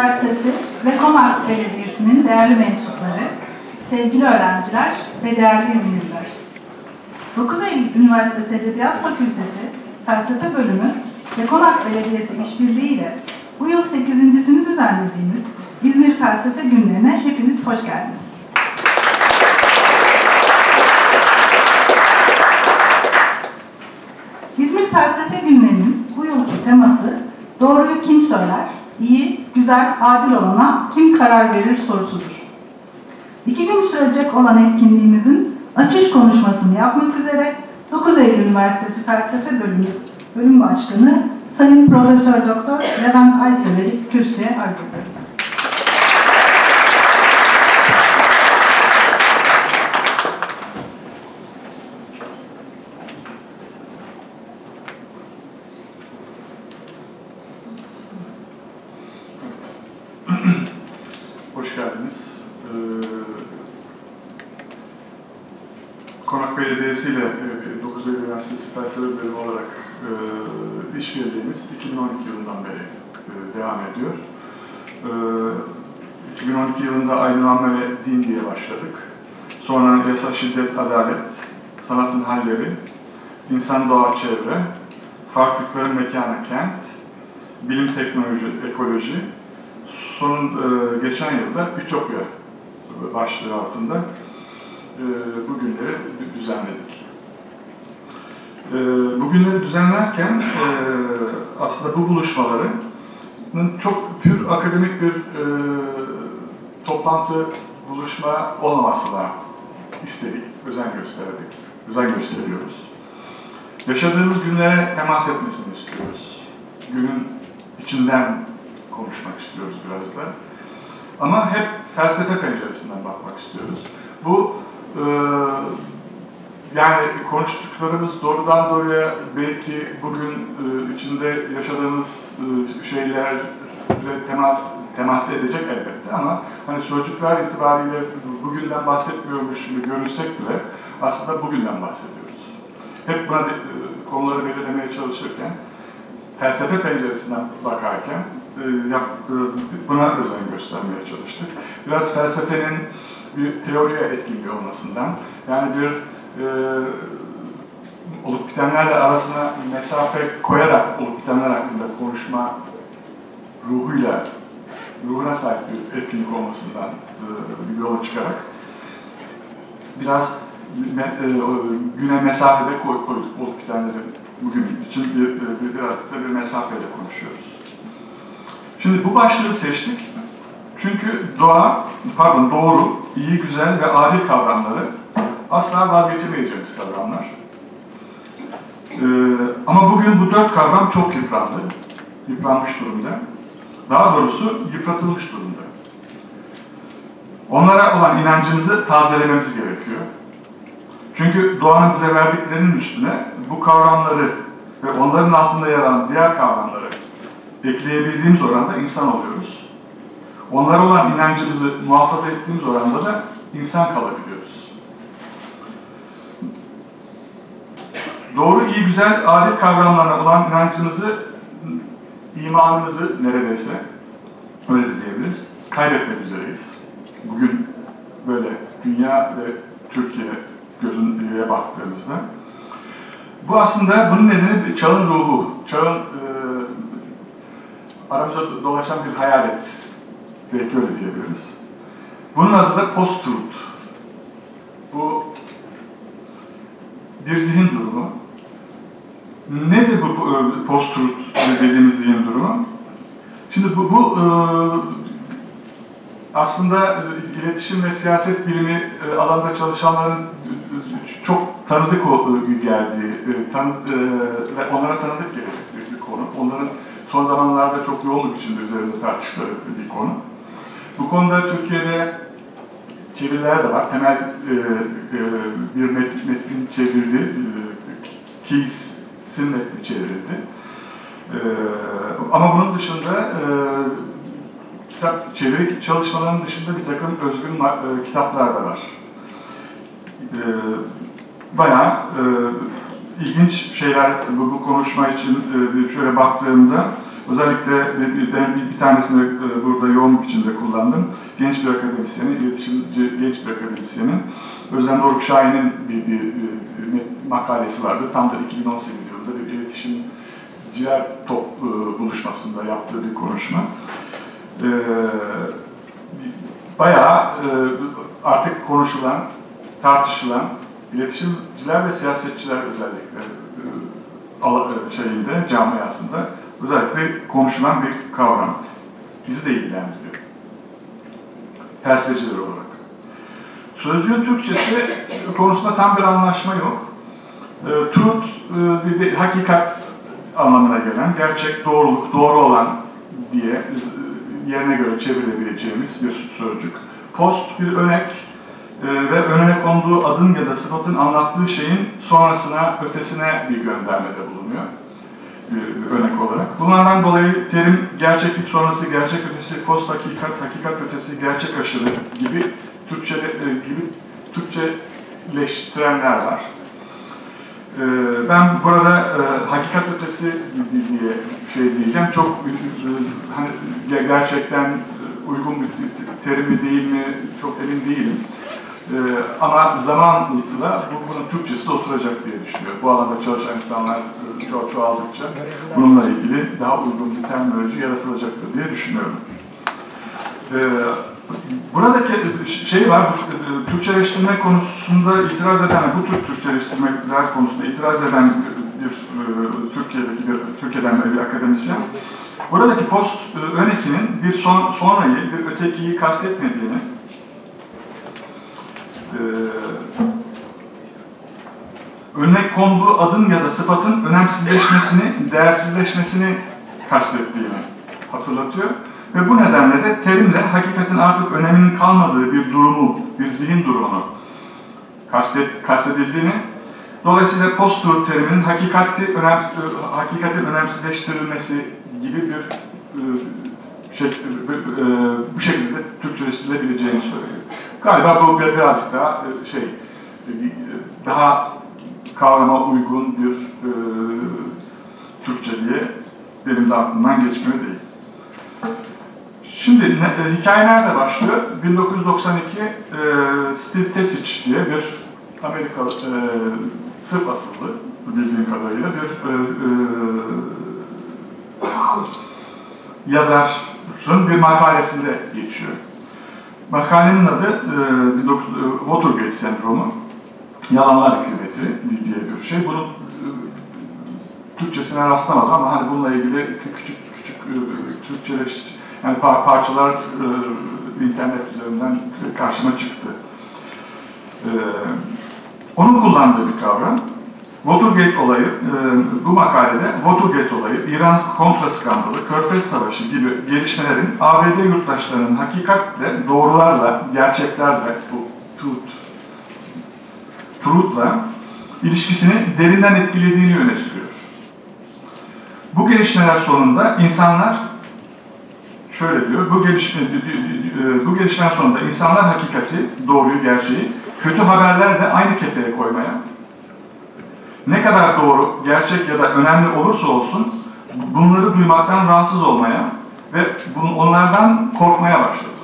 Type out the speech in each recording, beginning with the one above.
Üniversitesi ve Konak Belediyesi'nin değerli mensupları, sevgili öğrenciler ve değerli İzmirliler. 9 Eylül Üniversitesi Edebiyat Fakültesi Felsefe Bölümü ve Konak Belediyesi işbirliği ile bu yıl 8.sini düzenlediğimiz İzmir Felsefe Günlerine hepiniz hoş geldiniz. İzmir Felsefe Günlerinin bu yılki teması Doğruyu kim söyler? İyi, güzel, adil olana kim karar verir sorusudur. İki gün sürecek olan etkinliğimizin açış konuşmasını yapmak üzere 9 Eylül Üniversitesi Felsefe Bölümü Bölüm Başkanı Sayın Profesör Doktor Levent Aysever'i kürsüye arz ederim. Hoş geldiniz. Ee, Konak Belediyesi ile e, 9 Eylül Üniversitesi Felsefe Bölümü olarak e, işbirliğimiz 2012 yılından beri e, devam ediyor. E, 2012 yılında aydınlanma ve din diye başladık. Sonra yasa, şiddet, adalet, sanatın halleri, insan, doğa, çevre, farklılıkların mekanı, kent, bilim, teknoloji, ekoloji, son e, geçen yılda Ütopya başlığı altında e, bu günleri dü- düzenledik. E, bu günleri düzenlerken e, aslında bu buluşmaların çok pür akademik bir e, toplantı, buluşma olmamasına istedik, özen gösterdik, özen gösteriyoruz. Yaşadığımız günlere temas etmesini istiyoruz. Günün içinden konuşmak istiyoruz biraz da. Ama hep felsefe penceresinden bakmak istiyoruz. Bu e, yani konuştuklarımız doğrudan doğruya belki bugün e, içinde yaşadığımız e, şeylerle temas temas edecek elbette ama hani sözcükler itibariyle bugünden bahsetmiyormuş gibi görünsek bile aslında bugünden bahsediyoruz. Hep buna de, e, konuları belirlemeye çalışırken felsefe penceresinden bakarken e, yap, e, buna özen göstermeye çalıştık. Biraz felsefenin bir teoriye etkinliği olmasından, yani bir e, olup bitenlerle arasına mesafe koyarak olup bitenler hakkında konuşma ruhuyla, ruhuna sahip bir etkinlik olmasından e, yola çıkarak biraz me, e, güne mesafede koy- koyduk olup bitenleri bugün için bir, bir, birazcık da bir mesafeyle konuşuyoruz. Şimdi bu başlığı seçtik. Çünkü doğa, pardon doğru, iyi, güzel ve adil kavramları asla vazgeçemeyeceğimiz kavramlar. Ee, ama bugün bu dört kavram çok yıprandı. Yıpranmış durumda. Daha doğrusu yıpratılmış durumda. Onlara olan inancımızı tazelememiz gerekiyor. Çünkü doğanın bize verdiklerinin üstüne bu kavramları ve onların altında yer alan diğer kavramları ekleyebildiğimiz oranda insan oluyoruz. Onlara olan inancımızı muhafaza ettiğimiz oranda da insan kalabiliyoruz. Doğru, iyi, güzel, adil kavramlarına olan inancımızı, imanımızı neredeyse, öyle diyebiliriz, kaybetmek üzereyiz. Bugün böyle dünya ve Türkiye gözünlüğe baktığımızda. Bu aslında bunun nedeni çağın ruhu, çağın e, aramızda dolaşan bir hayalet. Belki öyle diyebiliriz. Bunun adı da post-truth. Bu bir zihin durumu. Nedir bu e, post-truth dediğimiz zihin durumu? Şimdi bu, bu e, aslında e, iletişim ve siyaset bilimi alanda çalışanların çok tanıdık geldiği, tan, onlara tanıdık gelecek bir konu. Onların son zamanlarda çok yoğun biçimde üzerinde tartıştıkları bir konu. Bu konuda Türkiye'de çeviriler de var. Temel bir met, metnin çevrildi. E, Metni çevrildi. E, ama bunun dışında e, kitap çeviri çalışmalarının dışında bir takım özgün e, kitaplar da var. E, bayağı e, ilginç şeyler bu, bu konuşma için e, şöyle baktığımda Özellikle ben bir tanesini e, burada yoğun biçimde kullandım. Genç bir akademisyenin, iletişimci genç bir akademisyenin Özlem Doruk Şahin'in bir, bir, bir makalesi vardı. Tam da 2018 iletişimciler top e, buluşmasında yaptığı bir konuşma. Ee, bayağı artık konuşulan, tartışılan, iletişimciler ve siyasetçiler özellikle şeyinde, camiasında özellikle konuşulan bir kavram. Bizi de ilgilendiriyor. Felsefeciler olarak. Sözcüğün Türkçesi konusunda tam bir anlaşma yok. E, truth, e, hakikat anlamına gelen, gerçek, doğruluk, doğru olan diye yerine göre çevirebileceğimiz bir sözcük. Post bir örnek e, ve önüne konduğu adın ya da sıfatın anlattığı şeyin sonrasına, ötesine bir göndermede bulunuyor örnek olarak. Bunlardan dolayı terim gerçeklik sonrası, gerçek ötesi, post hakikat, hakikat ötesi, gerçek aşırı gibi Türkçe gibi Türkçeleştirenler var. Ben burada hakikat ötesi diye şey diyeceğim. Çok hani gerçekten uygun bir terim mi değil mi çok emin değilim. Ee, ama zamanla bu, bunun Türkçesi de oturacak diye düşünüyorum. Bu alanda çalışan insanlar e, ço çoğaldıkça bununla ilgili daha uygun bir terminoloji yaratılacaktır diye düşünüyorum. Ee, buradaki şey var, e, Türkçeleştirme konusunda itiraz eden, bu tür Türkçeleştirmeler konusunda itiraz eden bir e, Türkiye'deki bir, Türkiye'den bir akademisyen, buradaki post e, ön bir son, sonrayı, bir ötekiyi kastetmediğini, e, önüne konduğu adın ya da sıfatın önemsizleşmesini, değersizleşmesini kastettiğini hatırlatıyor. Ve bu nedenle de terimle hakikatin artık öneminin kalmadığı bir durumu, bir zihin durumunu kastet, kastedildiğini, dolayısıyla post-truth teriminin hakikati önem, hakikatin önemsizleştirilmesi gibi bir e, şey, e, bu şekilde Türkçeleştirilebileceğini söylüyor. Galiba bu birazcık daha e, şey, e, daha kavrama uygun bir e, Türkçe diye benim de aklımdan geçmiyor değil. Şimdi ne, hikaye nerede başlıyor? 1992 e, Steve Tesic diye bir Amerikalı e, Sırp asıllı bildiğim kadarıyla bir e, e, yazarın bir makalesinde geçiyor. Makalenin adı e, Watergate sendromu. Yalanlar hükümeti diye bir şey. Bunu e, Türkçesine rastlamadım ama hani bununla ilgili küçük küçük e, Türkçeleş yani par parçalar e, internet üzerinden karşıma çıktı. E, onun kullandığı bir kavram. Watergate olayı, e, bu makalede Watergate olayı, İran kontra skandalı, Körfez Savaşı gibi gelişmelerin ABD yurttaşlarının hakikatle, doğrularla, gerçeklerle, bu truth, truth'la ilişkisini derinden etkilediğini öne sürüyor. Bu gelişmeler sonunda insanlar şöyle diyor, bu gelişme bu gelişmeler sonunda insanlar hakikati, doğruyu, gerçeği kötü haberlerle aynı kefeye koymaya ne kadar doğru, gerçek ya da önemli olursa olsun bunları duymaktan rahatsız olmaya ve onlardan korkmaya başladılar.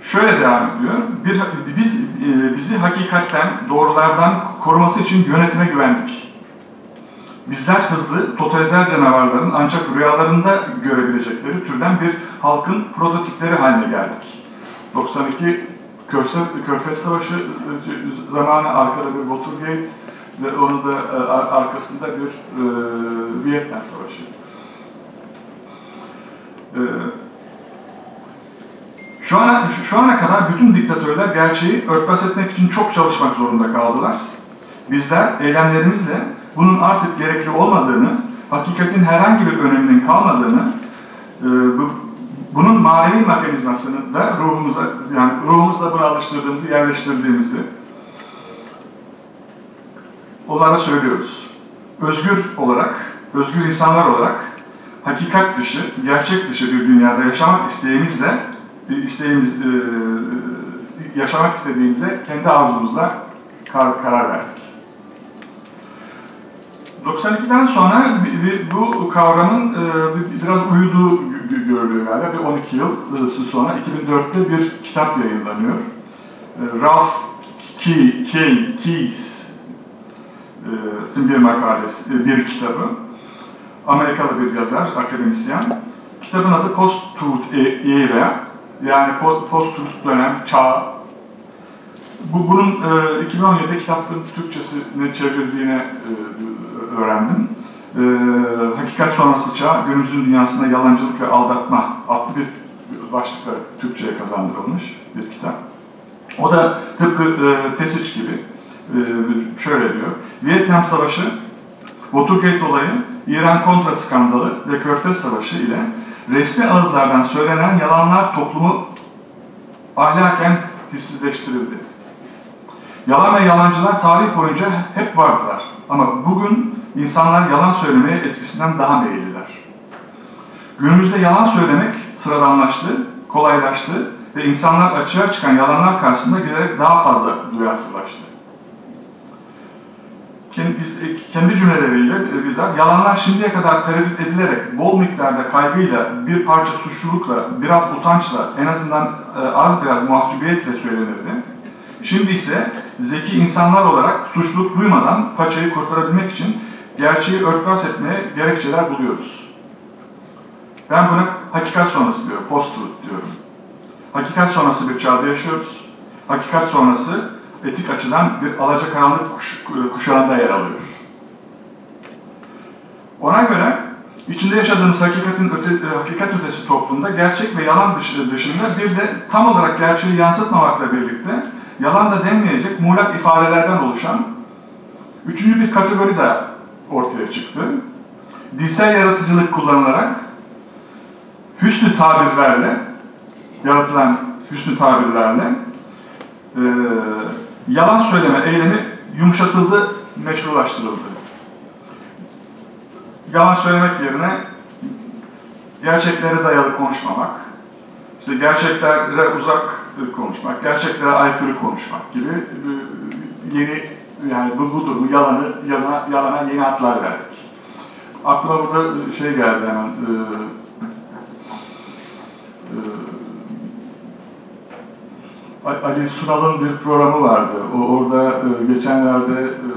Şöyle devam ediyor. Bir, biz e, bizi hakikatten, doğrulardan koruması için yönetime güvendik. Bizler hızlı, totaliter canavarların ancak rüyalarında görebilecekleri türden bir halkın prototipleri haline geldik. 92 Körfez Savaşı zamanı arkada bir Watergate ve onun da e, arkasında bir e, Vietnam Savaşı. E, şu ana, şu ana kadar bütün diktatörler gerçeği örtbas etmek için çok çalışmak zorunda kaldılar. Bizler eylemlerimizle bunun artık gerekli olmadığını, hakikatin herhangi bir öneminin kalmadığını, e, bu, bunun manevi mekanizmasını da ruhumuza, yani ruhumuzla bunu alıştırdığımızı, yerleştirdiğimizi onlara söylüyoruz. Özgür olarak, özgür insanlar olarak hakikat dışı, gerçek dışı bir dünyada yaşamak isteğimizle, isteğimiz, e, yaşamak istediğimize kendi arzumuzla kar, karar verdik. 92'den sonra bu kavramın biraz uyuduğu görülüyor galiba. Bir 12 yıl sonra 2004'te bir kitap yayınlanıyor. Ralph Keyes bir makalesi, bir kitabı. Amerikalı bir yazar, akademisyen. Kitabın adı Post-Truth Era, yani post-truth dönem, çağ. Bu, bunun e, 2017'de kitabın Türkçesine çevrildiğini e, öğrendim. E, Hakikat sonrası çağ, günümüzün dünyasında yalancılık ve aldatma adlı bir başlıkla Türkçe'ye kazandırılmış bir kitap. O da tıpkı e, Tesiç gibi e, şöyle diyor. Vietnam Savaşı, Watergate olayı, İran kontra skandalı ve Körfez Savaşı ile resmi ağızlardan söylenen yalanlar toplumu ahlaken hissizleştirildi. Yalan ve yalancılar tarih boyunca hep vardılar. Ama bugün insanlar yalan söylemeye eskisinden daha meyilliler. Günümüzde yalan söylemek sıradanlaştı, kolaylaştı ve insanlar açığa çıkan yalanlar karşısında giderek daha fazla duyarsızlaştı. Kendi cümleleriyle bizzat yalanlar şimdiye kadar tereddüt edilerek bol miktarda kaygıyla, bir parça suçlulukla, biraz utançla, en azından e, az biraz mahcubiyetle söylenirdi. Şimdi ise zeki insanlar olarak suçluluk duymadan paçayı kurtarabilmek için gerçeği örtbas etmeye gerekçeler buluyoruz. Ben buna hakikat sonrası diyorum, post-truth diyorum. Hakikat sonrası bir çağda yaşıyoruz. Hakikat sonrası etik açıdan bir alacakaranlık kuş, kuşağında yer alıyor. Ona göre içinde yaşadığımız hakikatin öte, e, hakikat ötesi toplumda gerçek ve yalan dışında bir de tam olarak gerçeği yansıtmamakla birlikte yalan da denmeyecek muğlak ifadelerden oluşan üçüncü bir kategori de ortaya çıktı. Dilsel yaratıcılık kullanılarak hüsnü tabirlerle, yaratılan hüsnü tabirlerle e, yalan söyleme eylemi yumuşatıldı, meşrulaştırıldı. Yalan söylemek yerine gerçeklere dayalı konuşmamak, işte gerçeklere uzak konuşmak, gerçeklere aykırı konuşmak gibi yeni yani bu, bu durumu yalanı yalana, yalana yeni adlar verdik. Aklıma burada şey geldi hemen e, e, Ali Sunal'ın bir programı vardı. O orada e, geçenlerde e,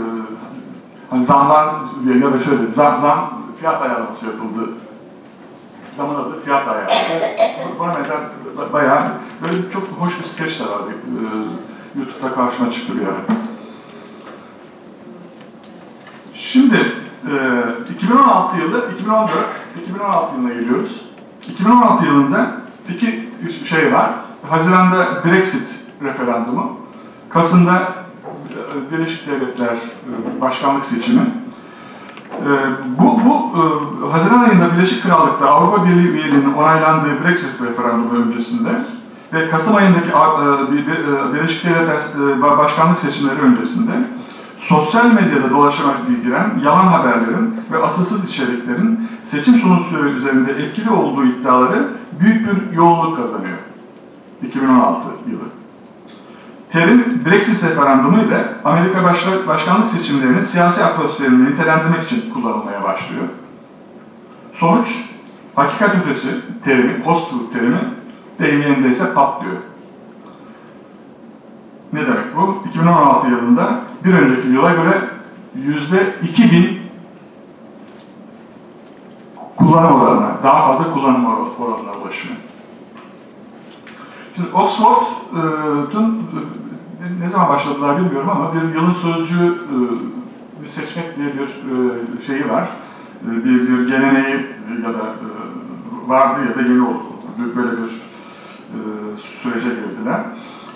hani zamlar diye ya da şöyle zam, zam fiyat ayarlaması yapıldı Zaman adı fiyat ayağı. Buna benzer bayağı böyle çok hoş bir skeç de vardı. Ee, YouTube'da karşıma çıktı bir ara. Şimdi e, 2016 yılı, 2014, 2016 yılına geliyoruz. 2016 yılında iki şey var. Haziran'da Brexit referandumu, Kasım'da e, Birleşik Devletler e, Başkanlık seçimi, ee, bu, bu e, Haziran ayında Birleşik Krallık'ta Avrupa Birliği üyeliğinin onaylandığı Brexit referandumu öncesinde ve Kasım ayındaki e, Birleşik Devletler e, Başkanlık seçimleri öncesinde sosyal medyada dolaşarak bilgilen yalan haberlerin ve asılsız içeriklerin seçim sonuçları üzerinde etkili olduğu iddiaları büyük bir yoğunluk kazanıyor. 2016 yılı. Terim Brexit referandumu ile Amerika başkanlık seçimlerinin siyasi atmosferini nitelendirmek için kullanılmaya başlıyor. Sonuç, hakikat ötesi terimi, post terimi deyimlerinde ise patlıyor. Ne demek bu? 2016 yılında bir önceki yıla göre yüzde 2000 kullanım oranına, daha fazla kullanım oranına ulaşıyor. Şimdi Oxford'un e, ne zaman başladılar bilmiyorum ama bir yılın sözcüğü e, seçmek diye bir e, şeyi var. Bir, bir geleneği ya da vardı ya da yeni oldu. Böyle bir sürece girdiler.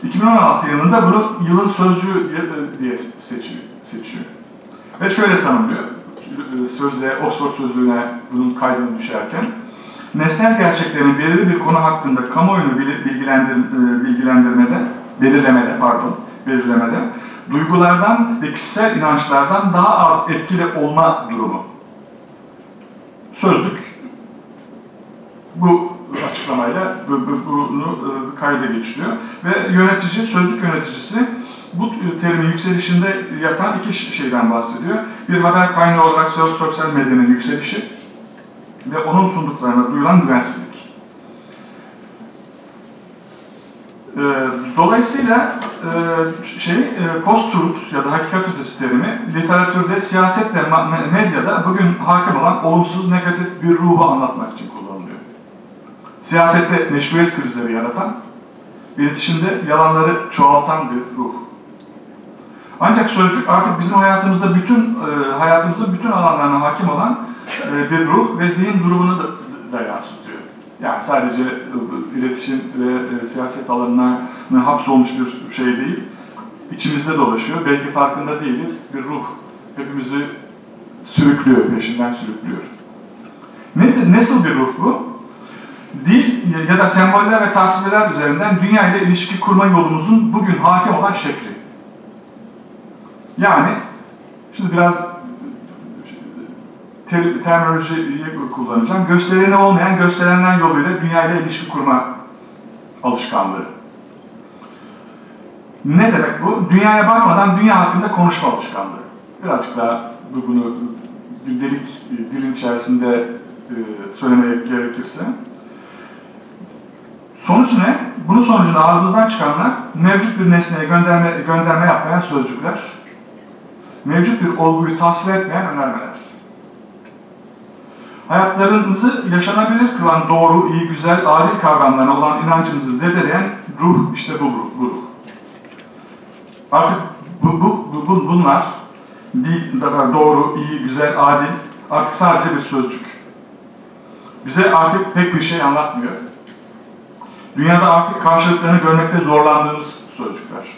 2016 yılında bunu yılın sözcüğü diye seçiyor. seçiyor. Ve şöyle tanımlıyor. Sözde Oxford sözlüğüne bunun kaydını düşerken nesnel gerçeklerin belirli bir konu hakkında kamuoyunu bilgilendir, e, bilgilendirmede, belirlemede pardon, belirlemede duygulardan ve kişisel inançlardan daha az etkili olma durumu. Sözlük bu açıklamayla bunu e, kayda geçiriyor. Ve yönetici, sözlük yöneticisi bu terimin yükselişinde yatan iki şeyden bahsediyor. bir haber kaynağı olarak sosyal medyanın yükselişi ve onun sunduklarına duyulan güvensizlik. Ee, dolayısıyla e, şey e, post-truth ya da hakikat ötesi terimi literatürde, siyaset ve medyada bugün hakim olan olumsuz, negatif bir ruhu anlatmak için kullanılıyor. Siyasette meşruiyet krizleri yaratan, iletişimde yalanları çoğaltan bir ruh. Ancak sözcük artık bizim hayatımızda bütün e, hayatımızın bütün alanlarına hakim olan e, bir ruh ve zihin durumunu da, da yansıtıyor. Yani sadece e, iletişim ve e, siyaset alanına hapsolmuş bir şey değil. İçimizde dolaşıyor. Belki farkında değiliz. Bir ruh hepimizi sürüklüyor, peşinden sürüklüyor. Ne, nasıl bir ruh bu? Dil ya da semboller ve tasvirler üzerinden dünya ile ilişki kurma yolumuzun bugün hakim olan şekli. Yani, şimdi biraz ter terminolojiyi kullanacağım. Göstereni olmayan gösterenden yoluyla dünya ile ilişki kurma alışkanlığı. Ne demek bu? Dünyaya bakmadan dünya hakkında konuşma alışkanlığı. Birazcık daha bunu gündelik dilin içerisinde e, söylemeye gerekirse. Sonuç ne? Bunun sonucunda ağzımızdan çıkanlar mevcut bir nesneye gönderme, gönderme yapmayan sözcükler, mevcut bir olguyu tasvir etmeyen önermeler. Hayatlarınızı yaşanabilir kılan doğru, iyi, güzel, adil kavramlarına olan inancınızı zedeleyen ruh, işte bu ruh. Bu ruh. Artık bu, bu, bu, bunlar değil, doğru, iyi, güzel, adil artık sadece bir sözcük. Bize artık pek bir şey anlatmıyor. Dünyada artık karşılıklarını görmekte zorlandığımız sözcükler.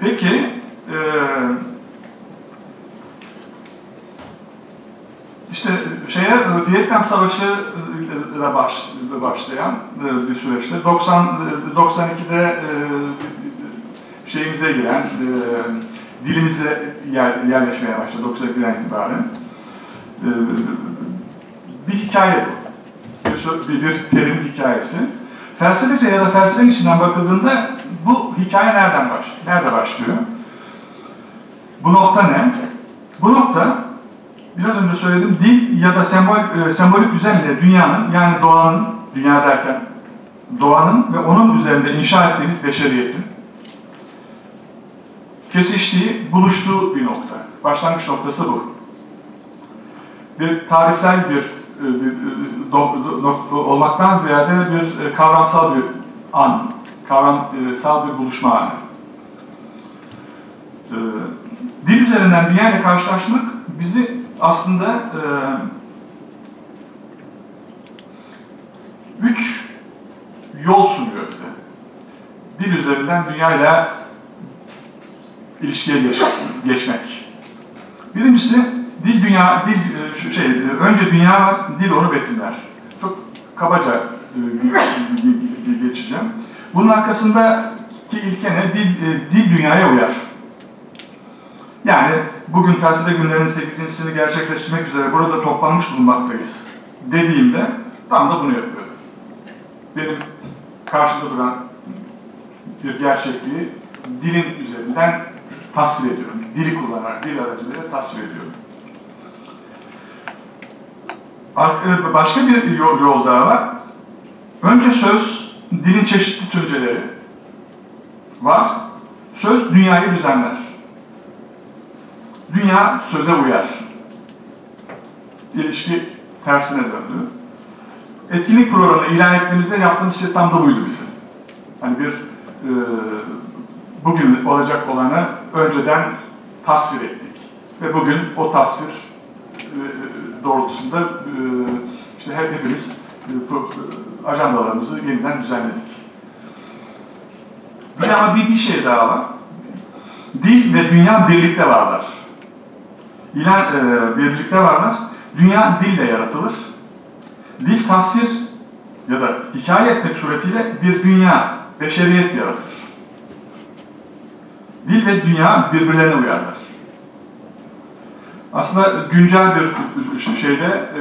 Peki, e, işte şeye Vietnam Savaşı ile baş, başlayan bir süreçte 90 92'de şeyimize giren dilimize yer, yerleşmeye başladı 92'den itibaren. Bir hikaye bu bir, bir terim hikayesi. Felsefece ya da felsefenin içinden bakıldığında bu hikaye nereden baş, nerede başlıyor? Bu nokta ne? Bu nokta biraz önce söyledim dil ya da sembol, e, sembolik düzen ile dünyanın yani doğanın, dünya derken doğanın ve onun üzerinde inşa ettiğimiz beşeriyetin kesiştiği, buluştuğu bir nokta. Başlangıç noktası bu. Bir tarihsel bir e, e, olmaktan ziyade bir e, kavramsal bir an, kavramsal bir buluşma anı. Dil üzerinden dünya ile karşılaşmak bizi aslında üç yol sunuyor bize. Dil üzerinden dünya ile ilişkiye geç, geçmek. Birincisi Dil dünya, dil e, şey, e, önce dünya var, dil onu betimler. Çok kabaca e, geçeceğim. Bunun arkasındaki ilke ne? Dil, dil dünyaya uyar. Yani bugün felsefe günlerinin 8.sini gerçekleştirmek üzere burada toplanmış bulunmaktayız dediğimde tam da bunu yapıyorum. Benim karşımda duran bir gerçekliği dilin üzerinden tasvir ediyorum. Dili kullanarak, dil aracılığıyla tasvir ediyorum. E, başka bir yol, yol daha var. Önce söz, dilin çeşitli türceleri var. Söz dünyayı düzenler. Dünya söze uyar. İlişki tersine döndü. Etkinlik programını ilan ettiğimizde yaptığımız şey tam da buydu bizim. Hani bir e, bugün olacak olanı önceden tasvir ettik. Ve bugün o tasvir e, doğrultusunda e, işte hepimiz e, ajandalarımızı yeniden düzenledik. Bir ama bir, bir şey daha var. Dil ve dünya birlikte varlar. İlan, e, birlikte varlar. Dünya dille yaratılır. Dil tasvir ya da hikaye etmek suretiyle bir dünya, beşeriyet yaratır. Dil ve dünya birbirlerine uyarlar aslında güncel bir şeyde e,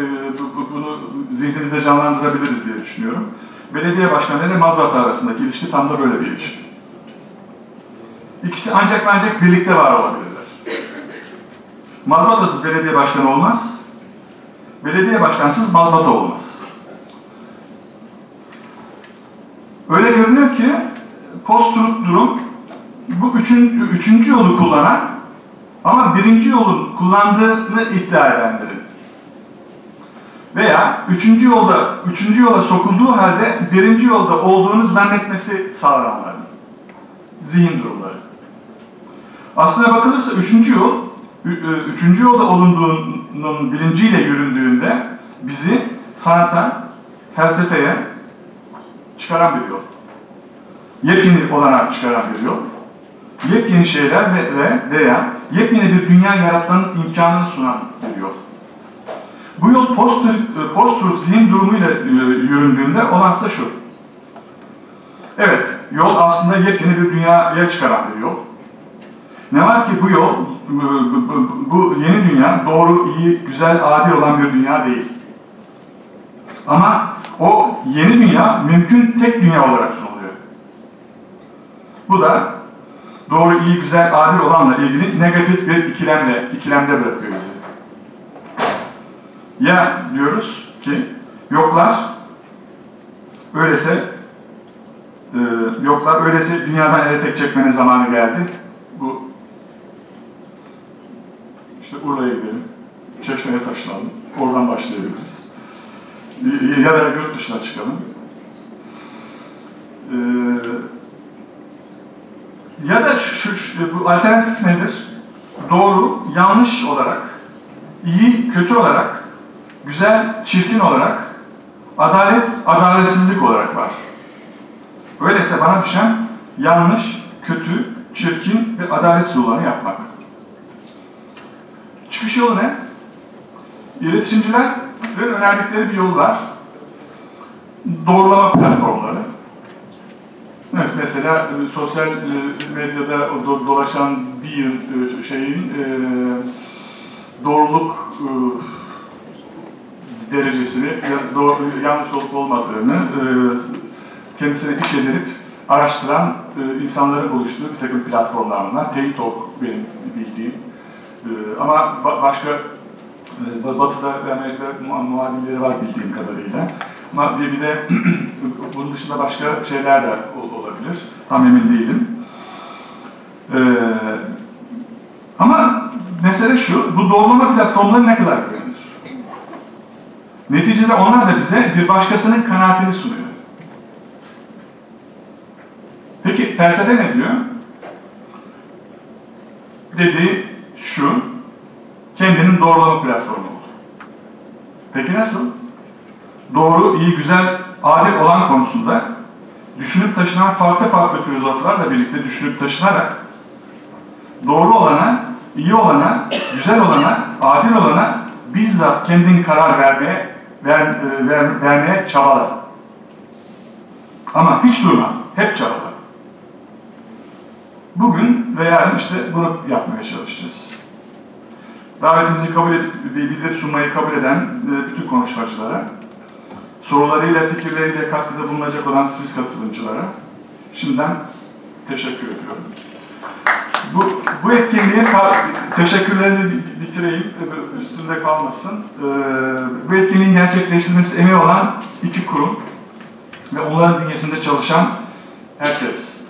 bunu zihnimizde canlandırabiliriz diye düşünüyorum. Belediye başkanları ile mazbat arasındaki ilişki tam da böyle bir ilişki. İkisi ancak ancak birlikte var olabilirler. mazbatasız belediye başkanı olmaz. Belediye başkansız mazbata olmaz. Öyle görünüyor ki post-truth durum bu üçüncü, üçüncü yolu kullanan ama birinci yolun kullandığını iddia edenlerin veya üçüncü yolda üçüncü yola sokulduğu halde birinci yolda olduğunu zannetmesi sağlananların zihin durumları. Aslına bakılırsa üçüncü yol ü- üçüncü yolda olunduğunun bilinciyle yüründüğünde bizi sanata, felsefeye çıkaran bir yol. Yepyeni olanak çıkaran bir yol. Yepyeni şeyler ve, ve yepyeni bir dünya yaratmanın imkanını sunan bir yol. Bu yol post-truth post zihin durumuyla e, yüründüğünde olansa şu. Evet, yol aslında yepyeni bir dünyaya çıkaran bir yol. Ne var ki bu yol, bu yeni dünya doğru, iyi, güzel, adil olan bir dünya değil. Ama o yeni dünya mümkün tek dünya olarak sunuluyor. Bu da doğru, iyi, güzel, adil olanla ilgili negatif bir ikilemde, ikilemde bırakıyor bizi. Ya diyoruz ki yoklar öylese e, yoklar öylese dünyadan ele tek çekmenin zamanı geldi. Bu işte Urla'ya gidelim. Çeşme'ye taşınalım. Oradan başlayabiliriz. Ya da yurt dışına çıkalım. Ee, ya da şu, şu- bu alternatif nedir? Doğru, yanlış olarak, iyi, kötü olarak, güzel, çirkin olarak, adalet, adaletsizlik olarak var. Öyleyse bana düşen yanlış, kötü, çirkin ve adaletsiz olanı yapmak. Çıkış yolu ne? İletişimcilerin önerdikleri bir yol var. Doğrulama platformları. Evet, mesela e, sosyal e, medyada do- dolaşan bir e, şeyin doğruluk derecesini, doğru, yanlış olup olmadığını kendisine iş edinip araştıran e, insanların buluştuğu bir takım platformlar bunlar. TikTok benim bildiğim. Ama ba- başka Ba- Batı'da ve Amerika'da mu- muadilleri var bildiğim kadarıyla. Ama bir, de bunun dışında başka şeyler de. Tam emin değilim. E, ama mesele şu, bu doğrulama platformları ne kadar güvenilir? Neticede onlar da bize bir başkasının kanaatini sunuyor. Peki felsefe ne diyor? Dediği şu, kendinin doğrulama platformu. Peki nasıl? Doğru, iyi, güzel, adil olan konusunda düşünüp taşınan farklı farklı filozoflarla birlikte düşünüp taşınarak doğru olana, iyi olana, güzel olana, adil olana bizzat kendin karar vermeye ver, e, ver- vermeye çabala. Ama hiç durma, hep çabala. Bugün ve yarın işte bunu yapmaya çalışacağız. Davetimizi kabul edip bir bildiri sunmayı kabul eden e, bütün konuşmacılara, sorularıyla, fikirleriyle katkıda bulunacak olan siz katılımcılara şimdiden teşekkür ediyorum. Bu, bu etkinliğe teşekkürlerini bi- bitireyim, üstünde kalmasın. E, bu etkinliğin gerçekleştirilmesi emeği olan iki kurum ve onların bünyesinde çalışan herkes.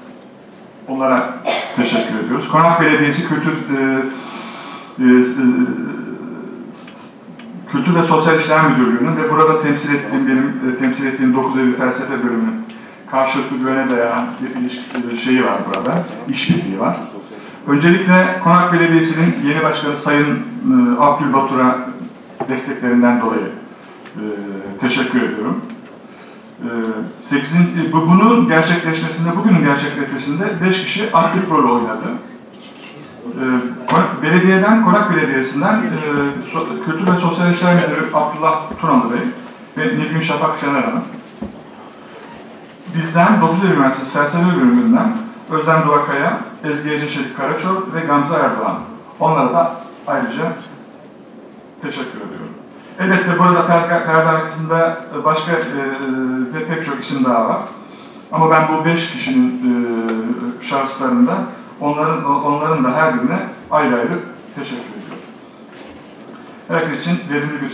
Onlara teşekkür ediyoruz. Konak Belediyesi Kültür e, e, e, Kültür ve Sosyal İşler Müdürlüğü'nün ve burada temsil ettiğim benim e, temsil ettiğim 9 Eylül Felsefe Bölümünün karşılıklı güvene dayanan bir ilişki e, şeyi var burada, işbirliği var. Öncelikle Konak Belediyesi'nin yeni başkanı Sayın e, Abdül Batur'a desteklerinden dolayı teşekkür ediyorum. E, sekizin, e, bu- bunun gerçekleşmesinde, bugünün gerçekleşmesinde 5 kişi aktif rol oynadı. E, Konak- Belediyeden, Konak Belediyesi'nden e, Kültür ve Sosyal İşler Müdürü Abdullah Tunalı Bey ve Nilgün Şafak Şener Hanım. Bizden 9 Eylül Üniversitesi Felsefe Bölümünden Özlem Durakaya, Ezgi Ece Çelik Karaçor ve Gamze Erdoğan. Onlara da ayrıca teşekkür ediyorum. Elbette burada per- perde arkasında başka e, ve pek çok isim daha var. Ama ben bu beş kişinin e, şahıslarında Onların, onların da her birine ayrı ayrı teşekkür ediyorum. Herkes için verimli bir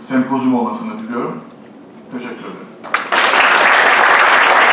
sempozum olmasını diliyorum. Teşekkür ederim.